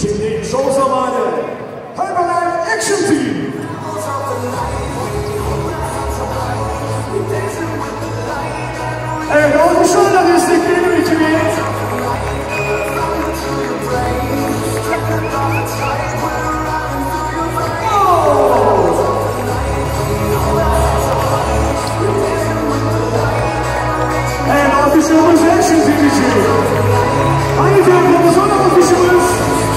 Şimdi şov zamanı. Hemen Action Team. Evet, alkışlarla destekleyelim ekibi. Evet, alkışlarımız Action Team için. Hangi takımımız, onun alkışımız?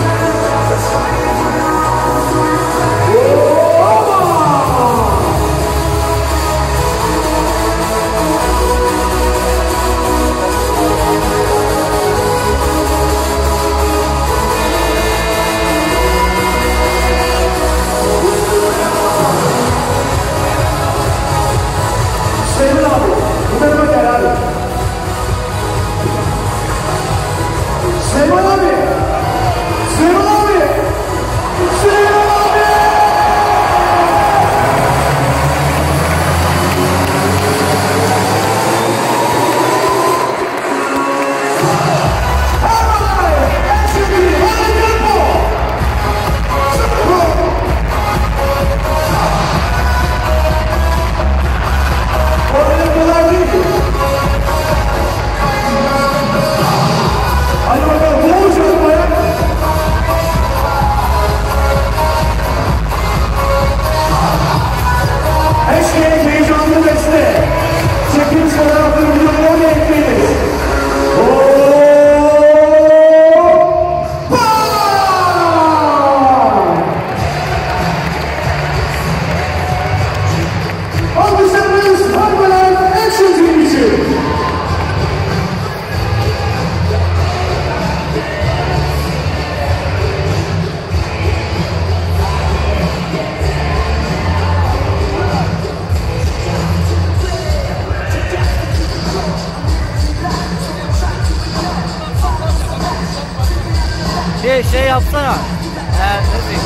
Hashtag Şey şey yapsana. Ee, ne diyeyim?